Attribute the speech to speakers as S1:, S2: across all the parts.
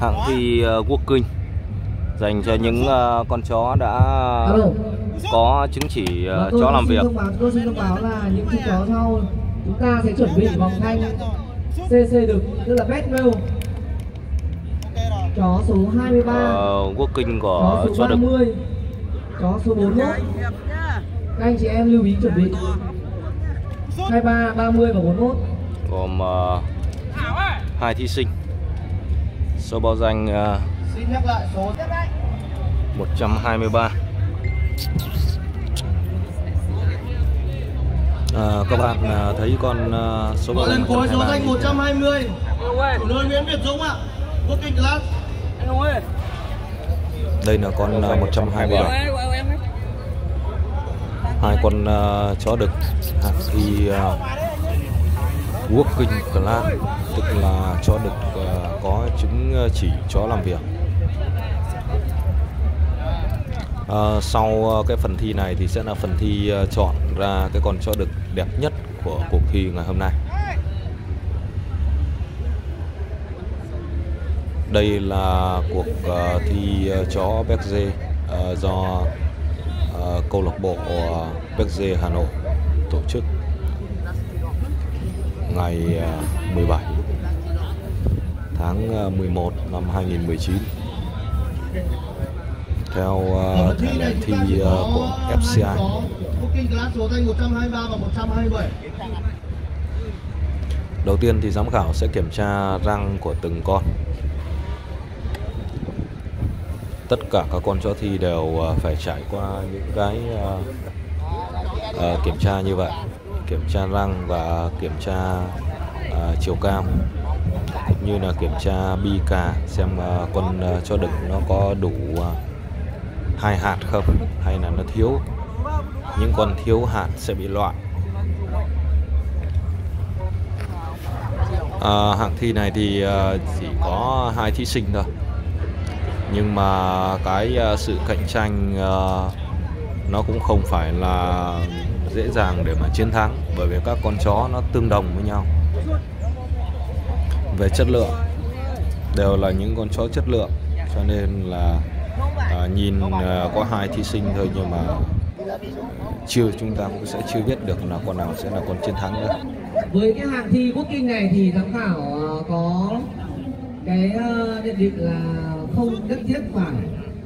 S1: hạng thi uh, quốc kinh. Dành cho những uh, con chó đã có chứng chỉ uh,
S2: tôi
S1: chó làm việc.
S2: thông báo, tôi xin thông báo là những chú chó sau chúng ta sẽ chuẩn bị vòng thanh CC đực tức là best mail chó số 23
S1: uh, quốc kinh
S2: chó
S1: của
S2: số
S1: chó đực
S2: 30 chó số 41 các anh chị em lưu ý chuẩn bị. 23, 30 và 41
S1: gồm uh, hai thí sinh số báo danh uh,
S2: Xin nhắc lại số
S1: 123 à, các bạn à, thấy con à, số báo
S3: Gọi
S1: danh
S3: khối số
S1: 123
S3: danh 120 Chủ nơi Nguyễn Việt Dũng ạ. Quốc kinh class.
S1: Đây là con à, 127 hai con à, chó đực. Hạng thi à, Working Class tức là cho được uh, có chứng ờ, chỉ chó làm việc uh, sau cái phần thi này thì sẽ là phần thi uh, chọn ra cái con chó đực đẹp nhất của cuộc thi ngày hôm nay. Đây là cuộc uh, thi uh, chó Berger uh, do uh, câu lạc bộ à, Berger Hà Nội tổ chức ngày à, 17 tháng à, 11 năm 2019 theo uh, thể lệ thi uh, của FCI. Đầu tiên thì giám khảo sẽ kiểm tra răng của từng con. Tất cả các con chó thi đều uh, phải trải qua những cái uh, uh, kiểm tra như vậy, kiểm tra răng và kiểm tra uh, chiều cao cũng như là kiểm tra bi cà xem uh, con uh, cho đực nó có đủ uh, hai hạt không hay là nó thiếu. Những con thiếu hạt sẽ bị loại à, hạng thi này thì uh, chỉ có hai thí sinh thôi. Nhưng mà cái uh, sự cạnh tranh uh, nó cũng không phải là dễ dàng để mà chiến thắng bởi vì các con chó nó tương đồng với nhau. Về chất lượng đều là những con chó chất lượng cho nên là à, nhìn à, có hai thí sinh thôi nhưng mà chưa chúng ta cũng sẽ chưa biết được là con nào sẽ là con chiến thắng nữa.
S2: Với cái hạng thi quốc kinh này thì giám khảo à, có cái à, nhận định là không nhất thiết phải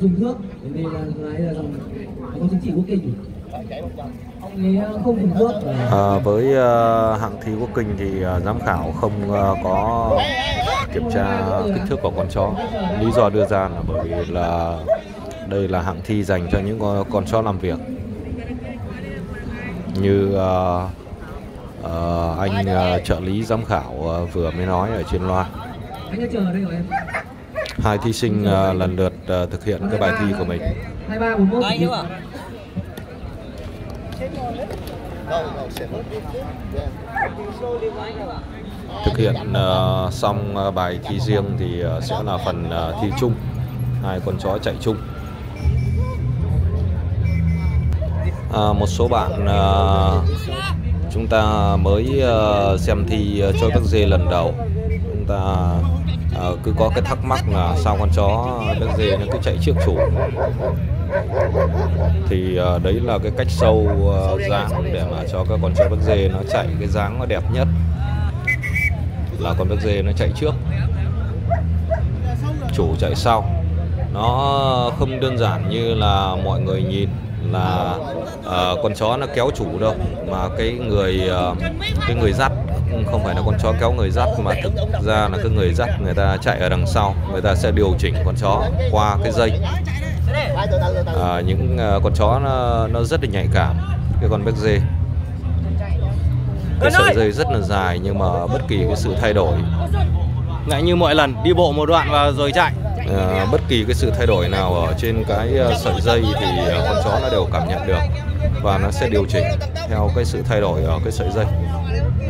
S2: dùng thước bởi vì là cái là dòng có chứng chỉ quốc kinh
S1: à, với uh, hạng thi quốc kinh thì uh, giám khảo không uh, có kiểm tra kích thước của con chó. Lý do đưa ra là bởi vì là đây là hạng thi dành cho những con, con chó làm việc. Như uh, uh, anh uh, trợ lý giám khảo uh, vừa mới nói ở trên loa. Hai thí sinh uh, lần lượt uh, thực hiện cái bài thi của mình
S2: hai ba bốn một
S1: thực hiện uh, xong uh, bài thi riêng thì uh, sẽ là phần uh, thi chung. Hai con chó chạy chung. À, một số bạn uh, chúng ta mới uh, xem thi uh, chó các dê lần đầu. Chúng ta uh, cứ có cái thắc mắc là sao con chó các dê nó cứ chạy trước chủ thì uh, đấy là cái cách sâu ờ, uh, dáng để mà cho các con chó bắc dê nó chạy cái dáng nó đẹp nhất. Là con bắc dê nó chạy trước. Chủ chạy sau. Nó không đơn giản như là mọi người nhìn là uh, con chó nó kéo chủ đâu mà cái người uh, cái người dắt không phải là con chó kéo người dắt mà thực ra là cái người dắt người ta chạy ở đằng sau người ta sẽ điều chỉnh con chó qua cái dây. À, những uh, con chó nó, nó rất là nhạy cảm cái con béc dê. Cái sợi dây rất là dài nhưng mà bất kỳ cái sự thay đổi. Ngại như mọi lần đi bộ một đoạn và rồi chạy. À, bất kỳ cái sự thay đổi nào ở trên cái uh, sợi dây thì uh, con chó nó đều cảm nhận được và nó sẽ điều chỉnh theo cái sự thay đổi ở cái sợi dây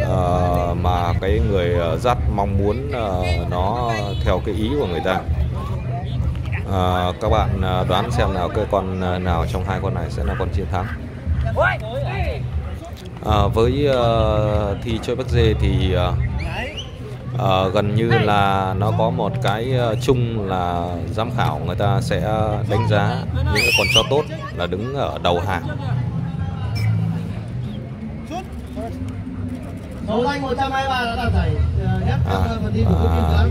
S1: Ờ, mà cái người ờ, dắt mong muốn uh, nó theo cái ý của người ta. À, các bạn đoán xem nào cái con nào trong hai con này sẽ là con chiến thắng. À, với uh, thi chơi bắt dê thì uh, uh, gần như là nó có một cái chung là giám khảo người ta sẽ đánh giá những cái con chó tốt là đứng ở đầu hàng.
S3: Số anh 123 đã đạt giải nhất
S1: à,
S3: phần thi của
S1: à,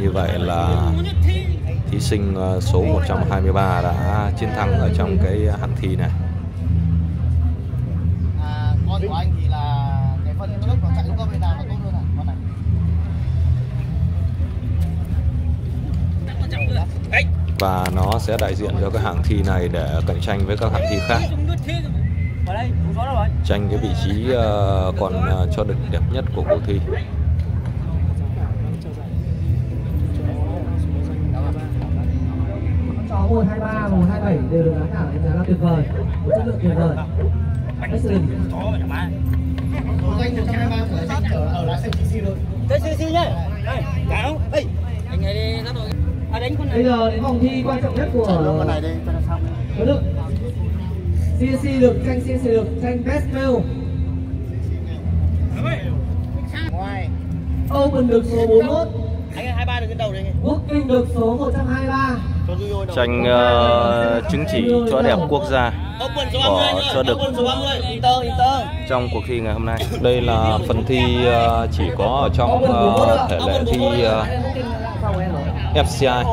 S1: như vậy là thí sinh số 123 đã chiến thắng ở trong cái hạng thi này.
S3: À, con của anh thì là cái phần lúc nó chạy lúc có về nào là tốt hơn à con này.
S1: Và nó sẽ đại diện cho cái hạng thi này để cạnh tranh với các hạng thi khác tranh cái vị trí uh, còn uh, cho được đẹp nhất của cuộc thi.
S2: Chó 123 và 127 đều được giám khảo đánh giá là tuyệt vời. Một chất lượng tuyệt vời. Excellent.
S3: Số anh 123 của anh ở ở lại CCC luôn.
S4: Tới siêu siêu nhá. Đây, cáo. Ê, anh này đi, nó rồi. À đánh con này.
S2: bây giờ đến vòng thi quan trọng nhất của
S3: con này đi cho nó xong.
S2: Đối tượng CNC được tranh CNC được tranh best male
S3: ngoài.
S2: Open được số 41
S3: anh 23 được cái đầu đây nghe
S2: Booking được số 123
S3: cho Duy đầu
S1: tranh uh, chứng chỉ chó đẹp quốc gia.
S3: Open số
S1: của
S3: 30
S1: cho được
S3: Open số 30 Inter Inter.
S1: trong cuộc thi ngày hôm nay. Đây là phần thi uh, chỉ có ở trong uh, thể lệ thi uh, FCI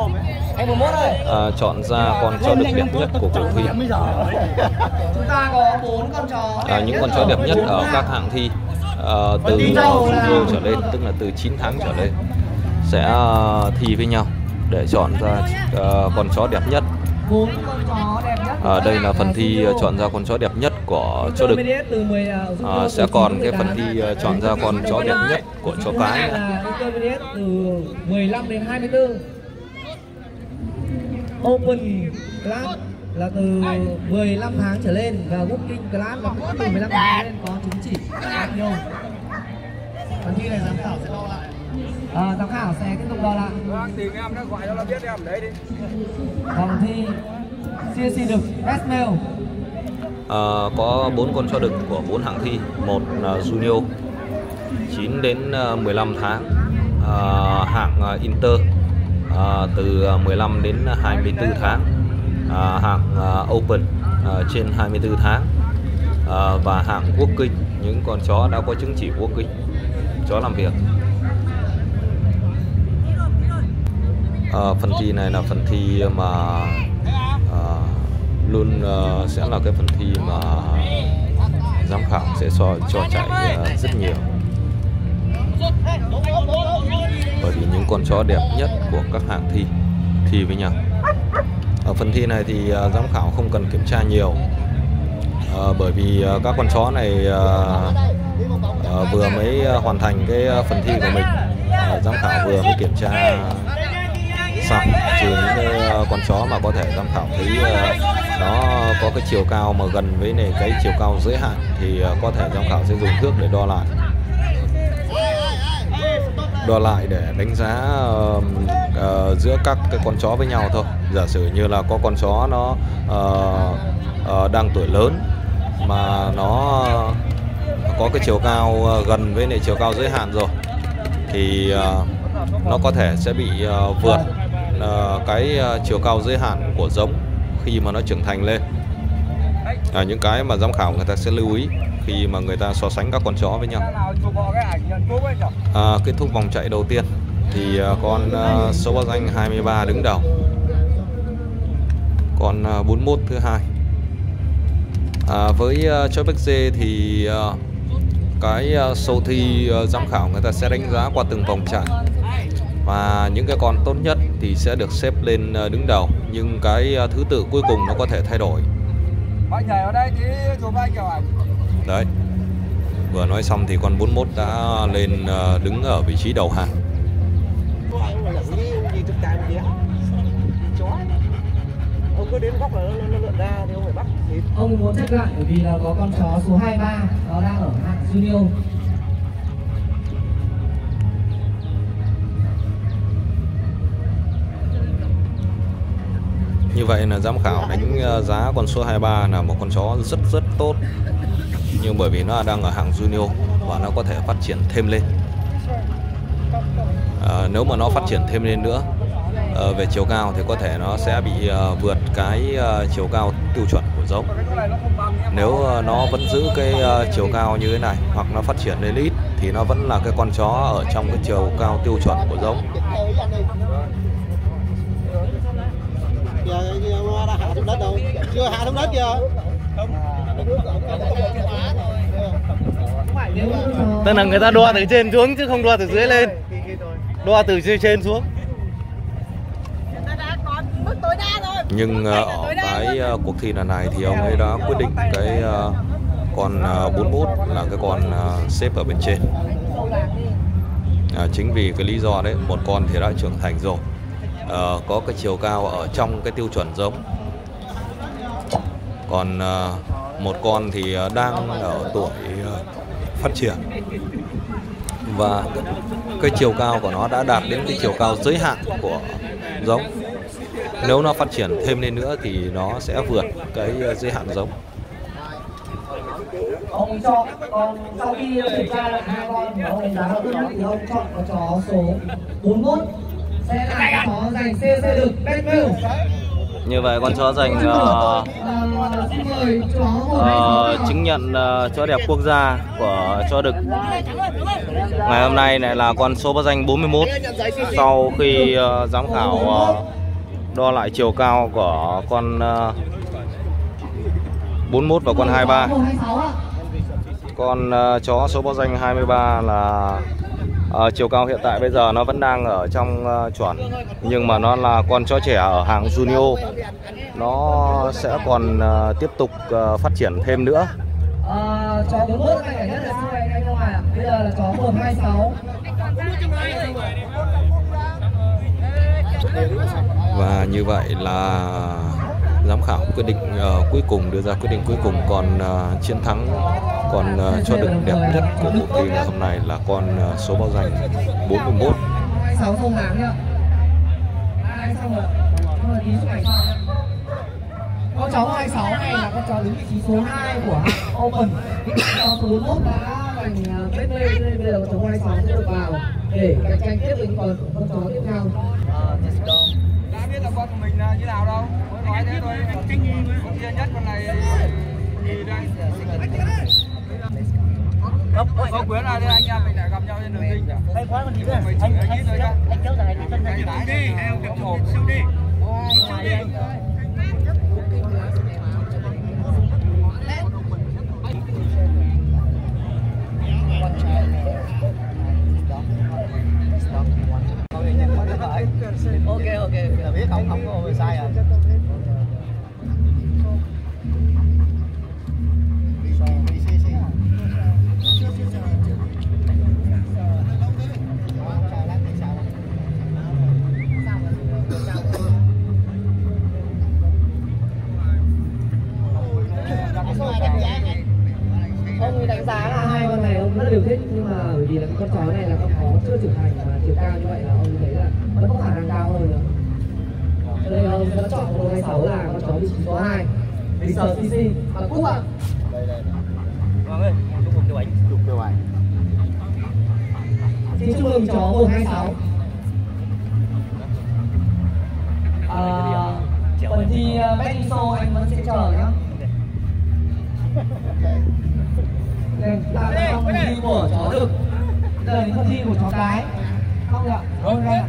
S3: Anh 11 ơi.
S1: Uh, chọn ra con chó được đẹp nhất của cuộc thi.
S2: Chúng ta có 4 con chó.
S1: À, những con chó đẹp nhất ở các hạng thi uh, từ Junior trở lên tức là từ 9 tháng trở lên sẽ uh, thi với nhau để chọn ra uh, con chó đẹp nhất.
S2: 4 con chó đẹp nhất.
S1: À, đây là phần thi uh, chọn ra con chó đẹp nhất của chó đực.
S2: Intermediate từ 10
S1: à, sẽ còn cái phần thi chọn ra con chó đẹp nhất của chó cái nữa.
S2: là Intermediate từ 15 đến 24 Open Class là từ 15 tháng trở lên và Working Class là cũng từ 15 tháng trở lên có chứng chỉ khác nhau.
S3: Phần thi này giám khảo sẽ đo lại.
S2: À, giám khảo sẽ tiếp tục đo lại.
S4: Tìm em nó gọi cho nó biết em đấy đi.
S2: vòng thi CNC được Best Male
S1: à, có bốn con chó đực của bốn hạng thi. Một là Junior 9 đến uh, 15 tháng. À, hạng uh, Inter à, từ à, 15 đến 24 tháng. À, hạng uh, à, Open uh, trên 24 tháng. À, và hạng Working những con chó đã có chứng chỉ Working chó làm việc. À, phần thi này là phần thi mà à, luôn à, sẽ là cái phần thi mà giám khảo sẽ so, cho chạy à, rất nhiều. Bởi vì những con chó đẹp nhất của các hạng thi thi với nhau. Ở phần thi này thì à, giám khảo không cần kiểm tra nhiều. À, bởi vì à, các con chó này à, à, vừa mới à, hoàn thành cái phần thi của mình à, giám khảo vừa mới kiểm tra xong. Trừ những cái con chó mà có thể giám khảo thấy nó có cái chiều cao mà gần với này cái chiều cao giới hạn thì có thể giám khảo sẽ dùng thước để đo lại đo lại để đánh giá uh, uh, giữa các cái con chó với nhau thôi. Giả sử như là có con chó nó uh, uh, đang tuổi lớn mà nó có cái chiều cao gần với lại chiều cao giới hạn rồi thì uh, nó có thể sẽ bị uh, vượt uh, cái chiều cao giới hạn của giống khi mà nó trưởng thành lên à, những cái mà giám khảo người ta sẽ lưu ý khi mà người ta so sánh các con chó với nhau. À, kết thúc vòng chạy đầu tiên thì à, con uh, số báo danh 23 đứng đầu. Còn uh, 41 thứ hai. À, với à, uh, chó Dê thì uh, cái uh, sâu thi uh, giám khảo người ta sẽ đánh giá qua từng vòng chạy. Và những cái con tốt nhất thì sẽ được xếp lên uh, đứng đầu. Nhưng cái uh, thứ tự cuối cùng nó có thể thay đổi.
S4: Anh nhảy vào đây tí chụp anh kiểu ảnh.
S1: đấy vừa nói xong thì con 41 đã lên uh, đứng ở vị trí đầu hàng.
S3: Ông cứ đến góc là nó, nó lượn ra thì ông phải bắt. Thì
S2: Ông muốn check lại bởi vì là có con chó số 23 nó đang ở hạng junior
S1: Như vậy là giám khảo đánh ờ, giá con số 23 là một con chó rất rất tốt. Nhưng bởi vì nó đang ở hạng junior và nó có thể phát triển thêm lên. À, nếu mà nó phát triển thêm lên nữa à, về chiều cao thì có thể nó sẽ bị à, vượt cái à, chiều cao tiêu chuẩn của giống. Nếu à, nó vẫn giữ cái à, chiều cao như thế này hoặc nó phát triển lên ít thì nó vẫn là cái con chó ở trong cái chiều cao tiêu chuẩn của giống
S3: giờ giờ đã hạ xuống đất đâu? Chưa hạ xuống đất chưa?
S5: Tức là người ta đo từ trên xuống chứ không đo từ dưới lên. Đo từ dưới trên xuống.
S1: Nhưng ờ, ở cái ờ, cuộc thi lần này thì ông ấy đã quyết định cái ờ, con ờ, 41 là cái con xếp ở bên trên. À, chính vì cái lý do đấy một con thì đã trưởng thành rồi uh, có cái chiều cao ở trong cái tiêu chuẩn giống. Còn uh, một con thì ờ, đang ở tuổi uh, phát triển. Và cái, chiều cao của nó đã đạt đến cái chiều cao giới hạn của giống. Nếu nó phát triển thêm lên nữa thì nó sẽ vượt cái giới hạn giống.
S2: Ông chọn còn sau khi kiểm tra lại hai con thì ông đánh giá hơn nữa thì ông chọn con chó số 41 sẽ là chó giành CC được Benville
S5: Như vậy con chó giành uh,
S2: ờ, uh,
S5: ờ, chứng nhận uh, chó đẹp quốc gia của chó đực Ngày hôm nay này là con số báo danh 41 Sau khi uh, giám khảo uh, đo lại chiều cao của con uh, 41 và con 23 Con uh, chó số báo danh 23 là ờ, chiều cao hiện tại bây giờ nó vẫn đang ở trong ờ, chuẩn nhưng mà nó là con chó trẻ ở hàng Junio. Nó sẽ còn ờ, tiếp tục ờ, phát triển thêm nữa.
S2: Ờ, chó 41 này nhất là sau này anh Hải ạ. Bây giờ là chó 126
S1: và như vậy là giám khảo quyết định ờ, cuối cùng đưa ra quyết định cuối cùng. Còn ờ, chiến thắng còn ờ, cho được đẹp nhất của cuộc thi ngày hôm nay là con ờ, số báo danh 41
S2: 26 không đáng nhá Ai xong rồi Xong rồi tí xuống ảnh sau nhá. Con chó 26 này là con chó đứng vị trí số 2 của Open. Con số 41 đã giành uh, đây nên bây giờ con chó 26 sẽ được vào để cạnh tranh tiếp với những con con chó tiếp theo.
S4: Đã biết là con của mình như nào đâu nói thế thôi con kia nhất con này thì đây có quyến là đây anh em mình lại gặp nhau trên đường dinh
S3: anh khóa còn gì
S4: nữa Anh anh
S3: anh kéo dài thì chân
S4: Đi đi, em kéo một siêu đi. Siêu đi.
S3: ok ok là biết không không có người sai à
S2: ông ấy đánh giá là hai con này ông rất là yêu thích nhưng mà bởi vì là con chó này là con chó chưa trưởng thành và chiều cao như vậy là ông thấy là vẫn có khả năng cao hơn nữa cho nên ông đã chọn con 26 là con chó vị trí số 2 Mr. CC và Cúc ạ.
S4: Vâng ơi, chúc mừng cho anh.
S3: chụp cho bạn
S2: Xin chúc mừng chó 126 à, Phần thi uh, Betting Show anh vẫn sẽ chờ nhá. Đây là phần thi của chó đực giờ đến phần thi của chó cái Không ạ Không đây ạ.